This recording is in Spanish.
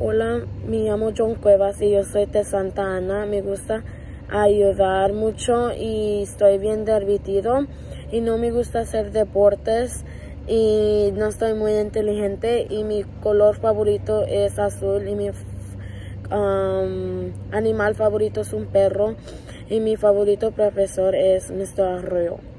Hola, me llamo John Cuevas y yo soy de Santa Ana. Me gusta ayudar mucho y estoy bien divertido y no me gusta hacer deportes y no estoy muy inteligente y mi color favorito es azul y mi um, animal favorito es un perro y mi favorito profesor es Mr. Arroyo.